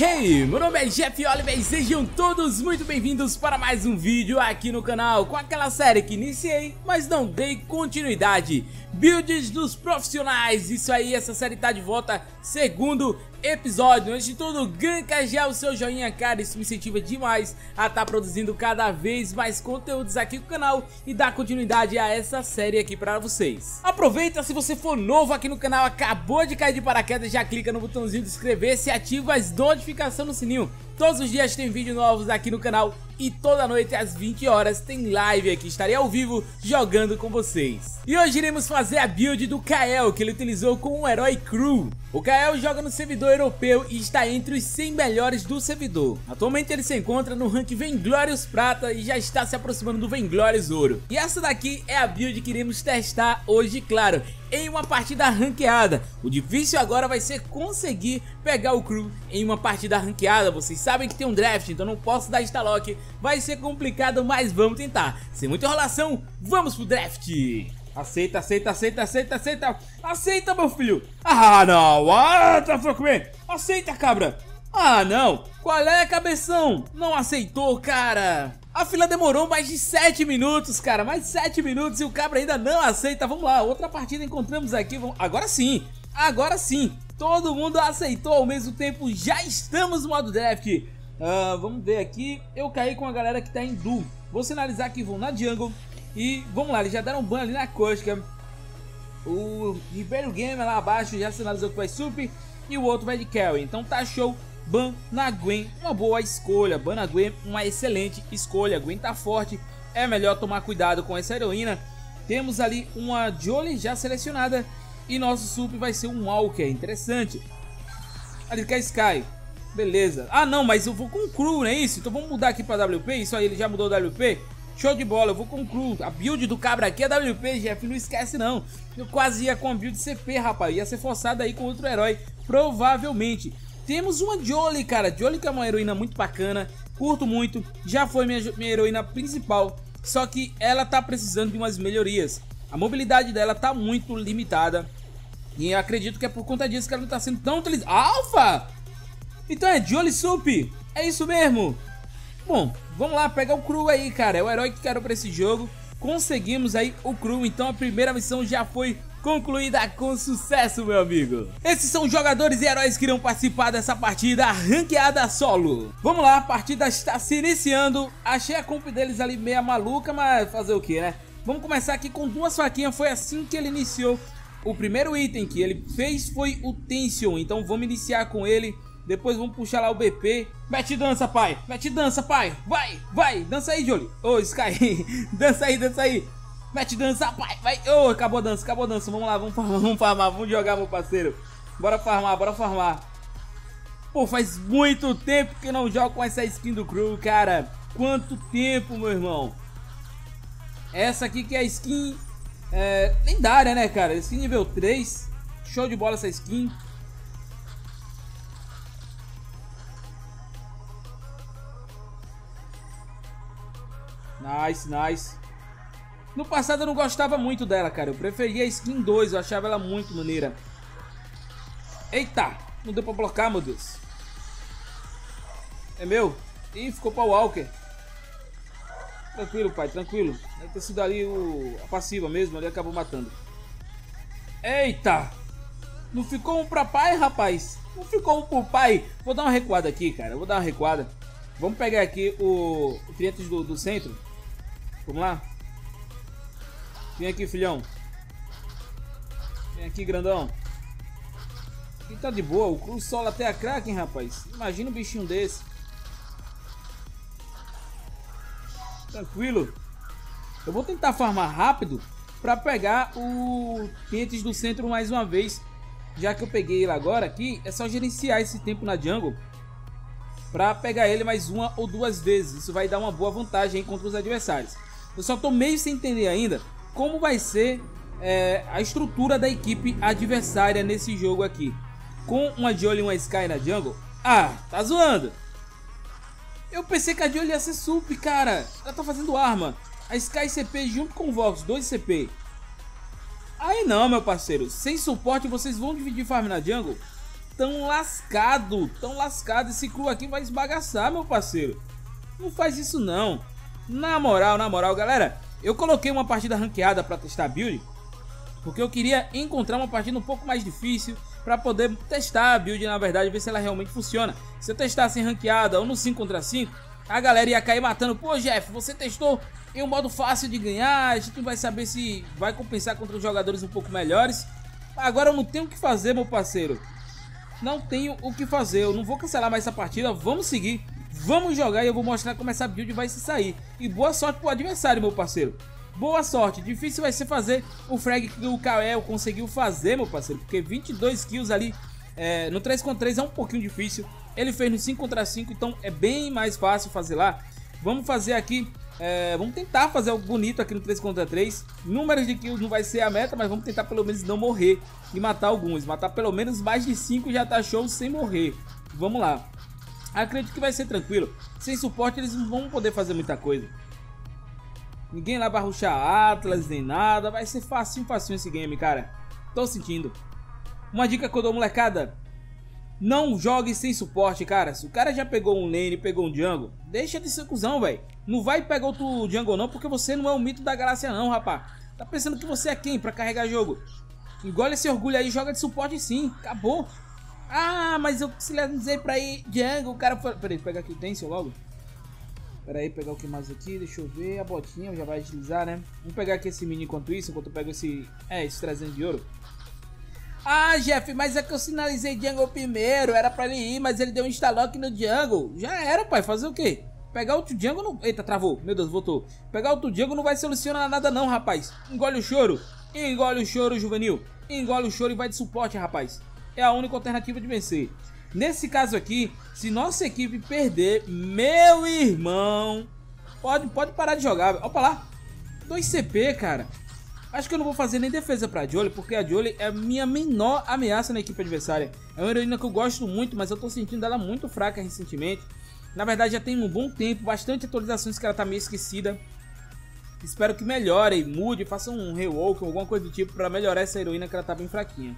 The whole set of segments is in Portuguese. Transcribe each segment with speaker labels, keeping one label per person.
Speaker 1: Hey, meu nome é Jeff Oliver e sejam todos muito bem-vindos para mais um vídeo aqui no canal com aquela série que iniciei, mas não dei continuidade. Builds dos profissionais, isso aí, essa série tá de volta, segundo episódio. Antes de tudo, ganha já o seu joinha, cara, isso me incentiva demais a estar tá produzindo cada vez mais conteúdos aqui no canal e dar continuidade a essa série aqui para vocês. Aproveita, se você for novo aqui no canal, acabou de cair de paraquedas, já clica no botãozinho de inscrever-se e ativa as notificações no sininho Todos os dias tem vídeos novos aqui no canal e toda noite às 20 horas tem live aqui, estarei ao vivo jogando com vocês. E hoje iremos fazer a build do Kael, que ele utilizou com o herói Crew. O Kael joga no servidor europeu e está entre os 100 melhores do servidor. Atualmente ele se encontra no rank Vainglorious Prata e já está se aproximando do Vainglorious Ouro. E essa daqui é a build que iremos testar hoje, claro em uma partida ranqueada. O difícil agora vai ser conseguir pegar o crew em uma partida ranqueada. Vocês sabem que tem um draft, então não posso dar instalock. Vai ser complicado, mas vamos tentar. Sem muita enrolação, vamos pro draft. Aceita, aceita, aceita, aceita, aceita. Aceita, meu filho. Ah, não. Ah, tá comer. Aceita, cabra. Ah, não. Qual é, cabeção? Não aceitou, cara. A fila demorou mais de 7 minutos, cara. Mais de 7 minutos e o cabra ainda não aceita. Vamos lá, outra partida encontramos aqui. Agora sim, agora sim. Todo mundo aceitou ao mesmo tempo. Já estamos no modo draft. Uh, vamos ver aqui. Eu caí com a galera que tá em duo. Vou sinalizar que vão na jungle. E vamos lá, eles já deram ban ali na Cosca. O Ribeiro Gamer lá abaixo já sinalizou que vai super. E o outro vai de carry. Então tá show. Ban na Gwen, uma boa escolha. Ban na Gwen, uma excelente escolha. Gwen tá forte, é melhor tomar cuidado com essa heroína. Temos ali uma Jolie já selecionada e nosso sup vai ser um Walker, interessante. Ali quer Sky, beleza. Ah não, mas eu vou com o Crew, não é isso? Então vamos mudar aqui para WP, isso aí ele já mudou WP. Show de bola, eu vou com o Crew. A build do cabra aqui é WP, Jeff, não esquece não. Eu quase ia com a build CP, rapaz. Ia ser forçado aí com outro herói, provavelmente. Temos uma Jolie, cara. Jolie que é uma heroína muito bacana. Curto muito. Já foi minha, minha heroína principal. Só que ela tá precisando de umas melhorias. A mobilidade dela tá muito limitada. E acredito que é por conta disso que ela não tá sendo tão utilizada. Alpha! Então é Jolie Sup. É isso mesmo. Bom, vamos lá pegar o Cru aí, cara. É o herói que quero pra esse jogo. Conseguimos aí o Cru. Então a primeira missão já foi concluída com sucesso, meu amigo. Esses são jogadores e heróis que irão participar dessa partida ranqueada solo. Vamos lá, a partida está se iniciando. Achei a comp deles ali meia maluca, mas fazer o que, né? Vamos começar aqui com duas faquinhas, foi assim que ele iniciou. O primeiro item que ele fez foi o Tension, então vamos iniciar com ele. Depois vamos puxar lá o BP. Mete dança, pai. Mete dança, pai. Vai, vai. Dança aí, Jolie. Ô, oh, Sky. dança aí, dança aí. Mete dança, pai, vai. Oh, acabou a dança, acabou a dança. Vamos lá, vamos farmar, vamos farmar, vamos jogar, meu parceiro. Bora farmar, bora farmar. Pô, faz muito tempo que eu não jogo com essa skin do Crew, cara. Quanto tempo, meu irmão. Essa aqui que é a skin é, lendária, né, cara? Skin nível 3. Show de bola essa skin. Nice, nice. No passado eu não gostava muito dela, cara. Eu preferia a skin 2, eu achava ela muito maneira. Eita! Não deu pra blocar, meu Deus. É meu? Ih, ficou pra Walker. Tranquilo, pai, tranquilo. Deve ter sido ali o... a passiva mesmo, ali acabou matando. Eita! Não ficou um pra pai, rapaz? Não ficou um pro pai? Vou dar uma recuada aqui, cara. Vou dar uma recuada. Vamos pegar aqui o, o clientes do, do centro. Vamos lá. Vem aqui, filhão. Vem aqui, grandão. Aqui tá de boa. O cruz até a Kraken, rapaz. Imagina um bichinho desse. Tranquilo. Eu vou tentar farmar rápido para pegar o clientes do centro mais uma vez. Já que eu peguei ele agora aqui, é só gerenciar esse tempo na jungle para pegar ele mais uma ou duas vezes. Isso vai dar uma boa vantagem contra os adversários. Eu só tô meio sem entender ainda como vai ser é, a estrutura da equipe adversária nesse jogo aqui. Com uma Jolie e uma Sky na jungle. Ah, tá zoando. Eu pensei que a Jolie ia ser sup, cara. Ela tá fazendo arma. A Sky CP junto com o Vox, 2 CP. Aí não, meu parceiro. Sem suporte vocês vão dividir farm na jungle? tão lascado, tão lascado. Esse cru aqui vai esbagaçar, meu parceiro. Não faz isso não. Na moral, na moral, galera, eu coloquei uma partida ranqueada para testar a build, porque eu queria encontrar uma partida um pouco mais difícil para poder testar a build, na verdade, ver se ela realmente funciona. Se eu testasse em ranqueada ou no 5 contra 5, a galera ia cair matando. Pô, Jeff, você testou em um modo fácil de ganhar, a gente vai saber se vai compensar contra os jogadores um pouco melhores. Agora eu não tenho o que fazer, meu parceiro. Não tenho o que fazer, eu não vou cancelar mais essa partida, vamos seguir. Vamos jogar e eu vou mostrar como essa build vai se sair. E boa sorte pro adversário, meu parceiro. Boa sorte, difícil vai ser fazer o frag que o Kael conseguiu fazer, meu parceiro. Porque 22 kills ali é, no 3 contra 3 é um pouquinho difícil. Ele fez no 5 contra 5, então é bem mais fácil fazer lá. Vamos fazer aqui, é, vamos tentar fazer algo bonito aqui no 3 contra 3. Números de kills não vai ser a meta, mas vamos tentar pelo menos não morrer e matar alguns. Matar pelo menos mais de 5 já tá show sem morrer. Vamos lá. Acredito que vai ser tranquilo. Sem suporte eles não vão poder fazer muita coisa. Ninguém lá vai ruxar Atlas nem nada. Vai ser facinho, facinho esse game, cara. Tô sentindo. Uma dica que eu dou, molecada. Não jogue sem suporte, cara. Se o cara já pegou um lane, pegou um jungle, deixa de ser cuzão, velho. Não vai pegar outro jungle não, porque você não é o mito da galáxia não, rapá. Tá pensando que você é quem pra carregar jogo? Engole esse orgulho aí joga de suporte sim. Acabou. Ah, mas eu sinalizei pra ir jungle. O cara foi... Peraí, pegar aqui o Tencel logo. Pera aí, pegar o que mais aqui, deixa eu ver, a botinha já vai utilizar, né? Vamos pegar aqui esse mini enquanto isso, enquanto eu pego esse, é, esse 300 de ouro. Ah, Jeff, mas é que eu sinalizei Jungle primeiro, era pra ele ir, mas ele deu um instalock no Jungle. Já era, pai, fazer o quê? Pegar outro Jungle não... Eita, travou, meu Deus, voltou. Pegar outro Jungle não vai solucionar nada não, rapaz. Engole o choro, engole o choro, juvenil. Engole o choro e vai de suporte, rapaz. É a única alternativa de vencer. Nesse caso aqui, se nossa equipe perder, meu irmão, pode, pode parar de jogar. Opa lá, 2 CP, cara. Acho que eu não vou fazer nem defesa pra Jolie, porque a Jolie é a minha menor ameaça na equipe adversária. É uma heroína que eu gosto muito, mas eu tô sentindo ela muito fraca recentemente. Na verdade já tem um bom tempo, bastante atualizações que ela tá meio esquecida. Espero que melhore, mude, faça um rework, alguma coisa do tipo pra melhorar essa heroína que ela tá bem fraquinha.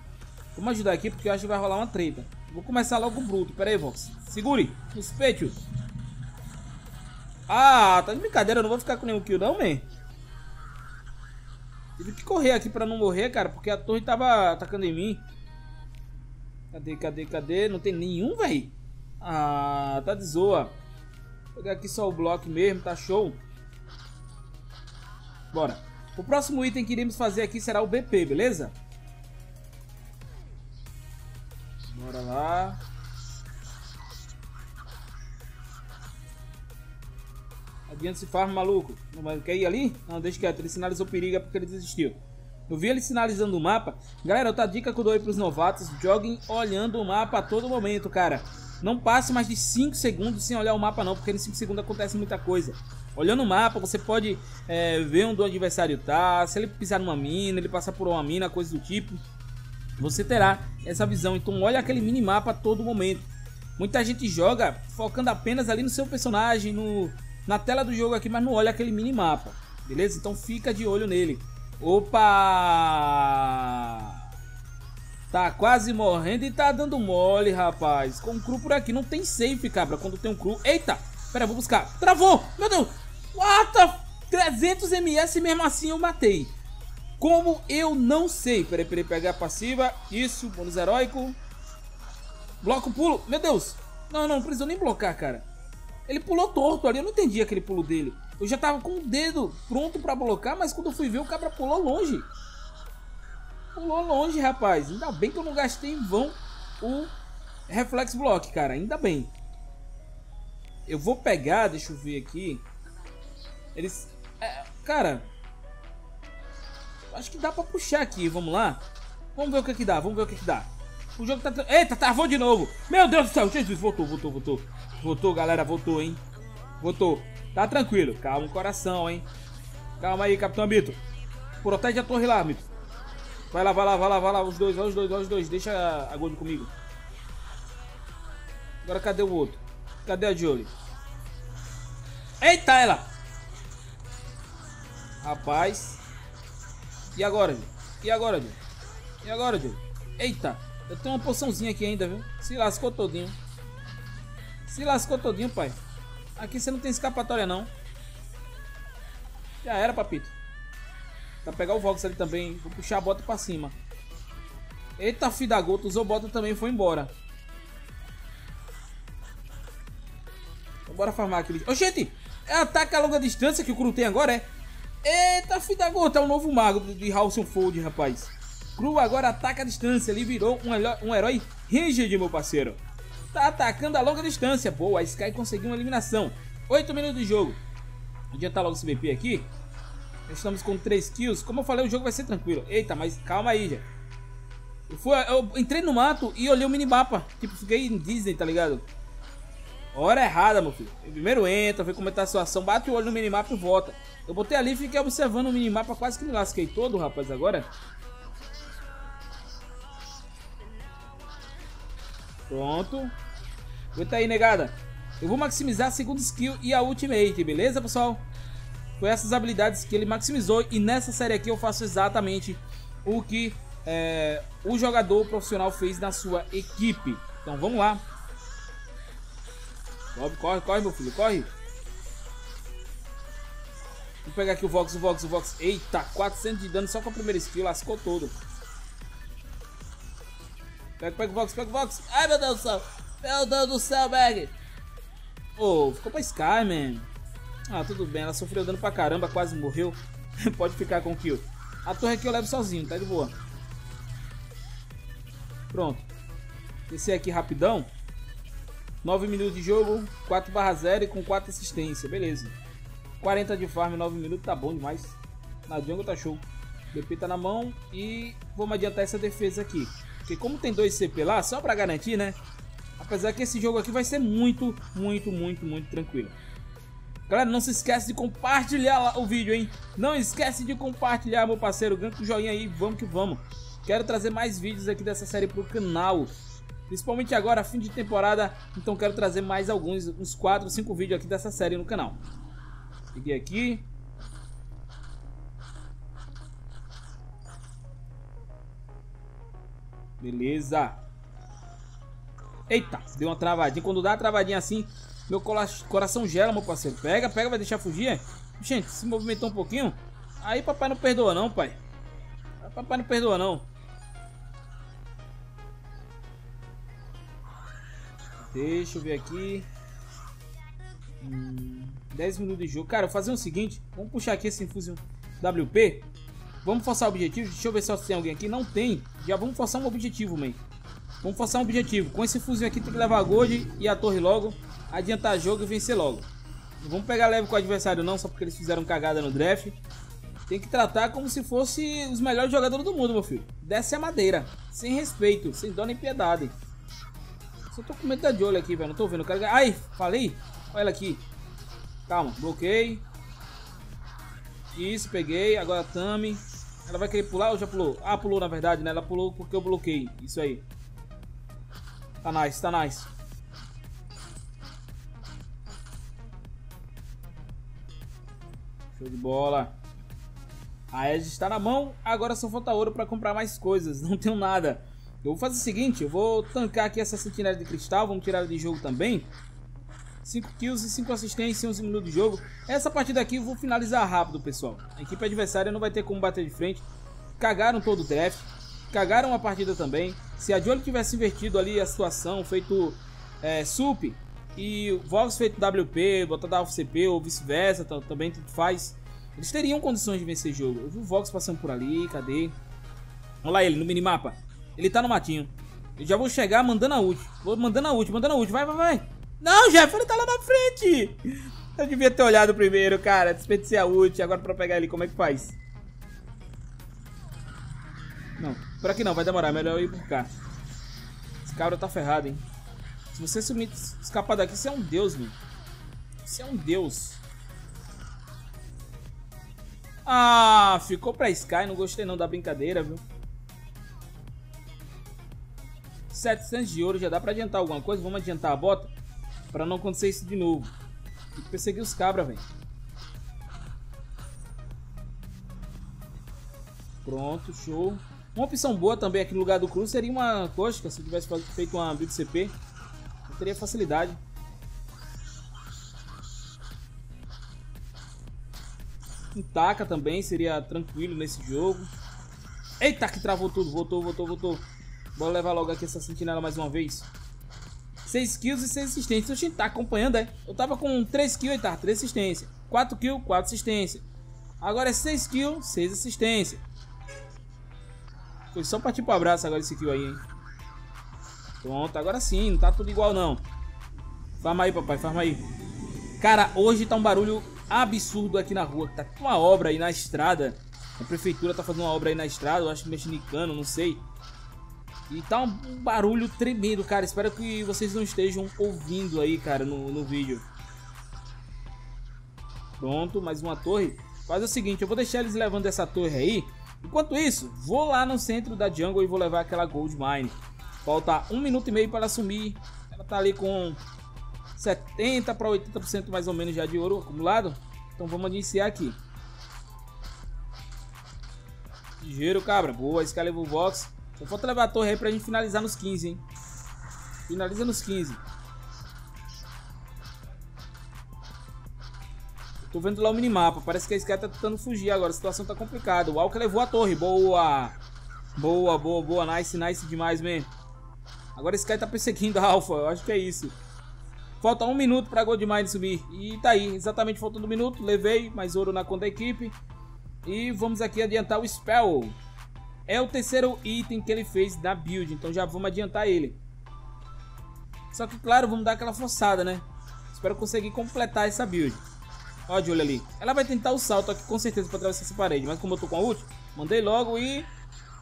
Speaker 1: Vamos ajudar aqui porque eu acho que vai rolar uma treta. Vou começar logo o bruto, pera aí, Vox. Segure, os peitos. Ah, tá de brincadeira, eu não vou ficar com nenhum kill não, man. Tive que correr aqui pra não morrer, cara, porque a torre tava atacando em mim. Cadê, cadê, cadê? Não tem nenhum, velho. Ah, tá de zoa. Vou pegar aqui só o bloco mesmo, tá show. Bora. O próximo item que iremos fazer aqui será o BP, beleza? Bora lá. Adianta se farm, maluco. Não quer ir ali? Não, deixa quieto. Ele sinalizou perigo é porque ele desistiu. Eu vi ele sinalizando o mapa. Galera, outra dica que eu dou aí pros novatos. Joguem olhando o mapa a todo momento, cara. Não passe mais de 5 segundos sem olhar o mapa não, porque em 5 segundos acontece muita coisa. Olhando o mapa, você pode é, ver onde o adversário tá, se ele pisar numa mina, ele passar por uma mina, coisa do tipo. Você terá essa visão, então olha aquele minimapa a todo momento. Muita gente joga focando apenas ali no seu personagem, no, na tela do jogo aqui, mas não olha aquele minimapa, beleza? Então fica de olho nele. Opa! Tá quase morrendo e tá dando mole, rapaz. Com um cru por aqui, não tem safe, cabra, quando tem um cru. Eita! Pera, vou buscar. Travou! Meu Deus! What the... 300 ms mesmo assim eu matei. Como eu não sei. Peraí, peraí, pegar passiva. Isso, bônus heróico. Bloco pulo. Meu Deus! Não, não, não precisa nem blocar, cara. Ele pulou torto ali, eu não entendi aquele pulo dele. Eu já tava com o dedo pronto pra blocar, mas quando eu fui ver, o cabra pulou longe. Pulou longe, rapaz. Ainda bem que eu não gastei em vão o Reflex Block, cara. Ainda bem. Eu vou pegar, deixa eu ver aqui. Eles... É, cara... Acho que dá pra puxar aqui, vamos lá. Vamos ver o que que dá, vamos ver o que que dá. O jogo tá... Eita, travou de novo. Meu Deus do céu, Jesus, voltou, voltou, voltou. Voltou, galera, voltou, hein? Voltou. Tá tranquilo. Calma o coração, hein? Calma aí, Capitão Bito. Protege a torre lá, Bito. Vai lá, vai lá, vai lá, vai lá. Os dois, os dois, os dois. Deixa a Gold comigo. Agora cadê o outro? Cadê a Jolie? Eita, ela! Rapaz. E agora? E agora? E agora, Jolie? Eita. Eu tenho uma poçãozinha aqui ainda, viu? Se lascou todinho. Se lascou todinho, pai. Aqui você não tem escapatória, não. Já era, papito. Pra pegar o Vox ali também. Vou puxar a bota pra cima. Eita, filho da gota. Usou bota também foi embora. Então, bora farmar aquele... Ô, gente! É ataque a longa distância que o Cru tem agora, é? Eita, da gota. É o novo mago de Halcyon Fold, rapaz. Cru agora ataca a distância. Ele virou um, um herói Ranged, meu parceiro. Tá atacando a longa distância. Boa, a Sky conseguiu uma eliminação. 8 minutos de jogo. Adiantar logo esse BP aqui. Estamos com 3 kills. Como eu falei, o jogo vai ser tranquilo. Eita, mas calma aí, já. Eu, fui, eu entrei no mato e olhei o minimapa. Tipo, fiquei em Disney, tá ligado? Hora errada, meu filho. Primeiro entra, é tá a situação, bate o olho no minimapa e volta. Eu botei ali e fiquei observando o minimapa, quase que me lasquei todo, rapaz, agora. Pronto. Aguenta aí, negada. Eu vou maximizar a segunda skill e a ultimate, beleza, pessoal? Foi essas habilidades que ele maximizou e nessa série aqui eu faço exatamente o que é, o jogador profissional fez na sua equipe. Então vamos lá. Corre, corre, meu filho, corre. Vou pegar aqui o Vox, o Vox, o Vox. Eita, 400 de dano só com a primeira skill, lascou todo. Pega, pega o Vox, pega o Vox. Ai, meu Deus do céu. Meu Deus do céu, Bag. Oh, ficou pra Sky, man. Ah, tudo bem. Ela sofreu dano pra caramba, quase morreu. Pode ficar com o kill. A torre aqui eu levo sozinho, tá de boa. Pronto. Descer aqui rapidão. 9 minutos de jogo, 4 barra 0 e com 4 assistência, beleza. 40 de farm, 9 minutos, tá bom demais. Na jungle tá show. BP tá na mão e vamos adiantar essa defesa aqui. Porque como tem dois CP lá, só pra garantir, né? Apesar que esse jogo aqui vai ser muito, muito, muito, muito tranquilo. Galera, não se esquece de compartilhar o vídeo, hein? Não esquece de compartilhar, meu parceiro. Ganha o joinha aí, vamos que vamos. Quero trazer mais vídeos aqui dessa série pro canal. Principalmente agora, fim de temporada. Então quero trazer mais alguns, uns 4, 5 vídeos aqui dessa série no canal. Peguei aqui. Beleza. Eita, deu uma travadinha. Quando dá uma travadinha assim, meu coração gela, meu parceiro. Pega, pega, vai deixar fugir. Gente, se movimentou um pouquinho. Aí papai não perdoa não, pai. Papai não perdoa não. Deixa eu ver aqui. Hum, 10 minutos de jogo. Cara, fazer o seguinte. Vamos puxar aqui esse infusão WP. Vamos forçar o objetivo. Deixa eu ver se tem alguém aqui. Não tem. Já vamos forçar um objetivo, man. Vamos forçar um objetivo. Com esse fuzil aqui tem que levar a gold e a torre logo. Adiantar jogo e vencer logo. Não vamos pegar leve com o adversário não, só porque eles fizeram cagada no draft. Tem que tratar como se fosse os melhores jogadores do mundo, meu filho. Desce a madeira. Sem respeito, sem dó nem piedade. Só tô com medo da olho aqui, velho. Não tô vendo. Cara... Ai, falei. Olha ela aqui. Calma, bloqueei. Isso, peguei. Agora Tami. Ela vai querer pular ou já pulou? Ah, pulou na verdade, né? Ela pulou porque eu bloqueei. Isso aí. Tá nice, tá nice. Show de bola. A Edge está na mão. Agora só falta ouro para comprar mais coisas. Não tenho nada. Eu vou fazer o seguinte, eu vou tancar aqui essa sentinela de cristal, vamos tirar ela de jogo também. 5 kills e 5 assistências em 11 minutos de jogo. Essa partida aqui eu vou finalizar rápido, pessoal. A equipe adversária não vai ter como bater de frente. Cagaram todo o draft, cagaram a partida também. Se a Jolly tivesse invertido ali a situação, feito é, sup e o Vox feito WP, botado AFCP ou vice-versa, também tudo faz. Eles teriam condições de vencer o jogo. Eu vi o Vox passando por ali, cadê? Olha lá ele no minimapa. Ele tá no matinho. Eu já vou chegar mandando a ult. Vou mandando a ult, mandando a ult. Vai, vai, vai. Não, Jeff, ele tá lá na frente. Eu devia ter olhado primeiro, cara. Desperdicei a ult. Agora pra pegar ele, como é que faz? Não, por aqui não. Vai demorar. Melhor eu ir por cá. Esse cabra tá ferrado, hein. Se você sumir, escapar daqui, você é um deus, meu. Você é um deus. Ah, ficou pra Sky. Não gostei não da brincadeira, viu. 700 de ouro, já dá pra adiantar alguma coisa. Vamos adiantar a bota pra não acontecer isso de novo. Tem que perseguir os cabras, velho. Pronto, show. Uma opção boa também aqui no lugar do Cruz seria uma Koshka, se tivesse feito uma build CP. Eu teria facilidade. Um Taka também seria tranquilo nesse jogo. Eita, que travou tudo. Voltou, voltou, voltou. Bora levar logo aqui essa sentinela mais uma vez. 6 kills e 6 assistências. A gente tá acompanhando, é? Eu tava com 3 kills e tá, 3 assistências. 4 kills, 4 assistências. Agora é 6 kills, 6 assistências. Foi só partir pro abraço agora esse kill aí, hein? Pronto, agora sim, não tá tudo igual não. Farma aí, papai, farma aí. Cara, hoje tá um barulho absurdo aqui na rua. Tá uma obra aí na estrada. A prefeitura tá fazendo uma obra aí na estrada, eu acho que mexicano, não sei. E tá um barulho tremendo, cara. Espero que vocês não estejam ouvindo aí, cara, no, no vídeo. Pronto, mais uma torre. Faz o seguinte, eu vou deixar eles levando essa torre aí. Enquanto isso, vou lá no centro da jungle e vou levar aquela gold mine. Falta um minuto e meio para sumir. Ela tá ali com 70 para 80% mais ou menos já de ouro acumulado. Então vamos iniciar aqui. Ligeiro, cabra. Boa, Excalibur Box. Só falta levar a torre aí pra gente finalizar nos 15, hein? Finaliza nos 15. Tô vendo lá o minimapa. Parece que a Sky tá tentando fugir agora. A situação tá complicada. O Alka levou a torre. Boa. Boa, boa, boa. Nice, nice demais, man. Agora a Sky tá perseguindo a Alpha. Eu acho que é isso. Falta um minuto pra Goldmine subir. E tá aí. Exatamente faltando um minuto. Levei mais ouro na conta da equipe. E vamos aqui adiantar o Spell. É o terceiro item que ele fez da build, então já vamos adiantar ele. Só que, claro, vamos dar aquela forçada, né? Espero conseguir completar essa build. Ó a Julia ali. Ela vai tentar o salto aqui com certeza para atravessar essa parede. Mas como eu tô com a ult, mandei logo e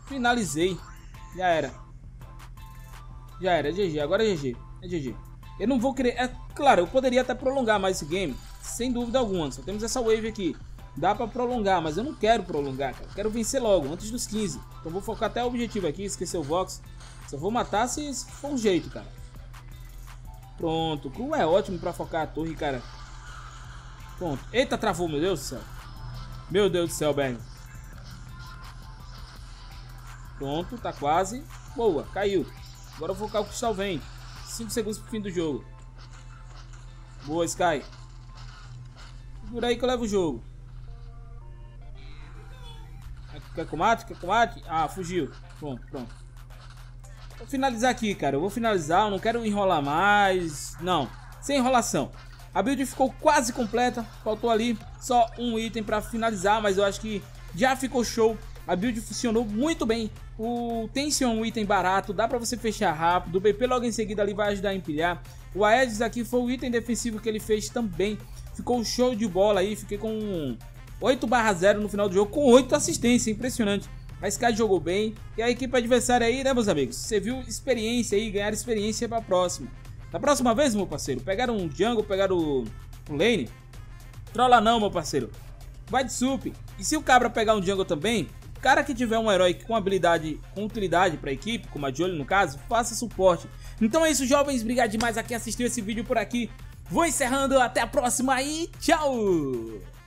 Speaker 1: finalizei. Já era. Já era, é GG. Agora é GG. É GG. Eu não vou querer... É claro, eu poderia até prolongar mais esse game. Sem dúvida alguma. Só temos essa wave aqui. Dá pra prolongar, mas eu não quero prolongar, cara. Quero vencer logo, antes dos 15. Então vou focar até o objetivo aqui, esquecer o Vox. Só vou matar se, for um jeito, cara. Pronto. Cru é ótimo pra focar a torre, cara. Pronto. Eita, travou, meu Deus do céu. Meu Deus do céu, Berg. Pronto, tá quase. Boa, caiu. Agora eu vou focar o Cristal Vem. 5 segundos pro fim do jogo. Boa, Sky. Segura aí que eu levo o jogo. Quer combate? Quer combate? Ah, fugiu. Pronto, pronto. Vou finalizar aqui, cara. Eu vou finalizar. Eu não quero enrolar mais. Não. Sem enrolação. A build ficou quase completa. Faltou ali só um item para finalizar. Mas eu acho que já ficou show. A build funcionou muito bem. O Tension é um item barato. Dá para você fechar rápido. O BP logo em seguida ali vai ajudar a empilhar. O Aedes aqui foi o item defensivo que ele fez também. Ficou show de bola aí. Fiquei com 8 barra 0 no final do jogo com 8 assistências, impressionante. A Sky jogou bem e a equipe adversária aí, né, meus amigos? Você viu experiência aí, ganhar experiência para a próxima. Da próxima vez, meu parceiro, pegaram um jungle, pegaram o, o lane. Trola não, meu parceiro. Vai de sup. E se o cabra pegar um jungle também, o cara que tiver um herói com habilidade, com utilidade para a equipe, como a Jolie no caso, faça suporte. Então é isso, jovens. Obrigado demais a quem assistiu esse vídeo por aqui. Vou encerrando, até a próxima e tchau!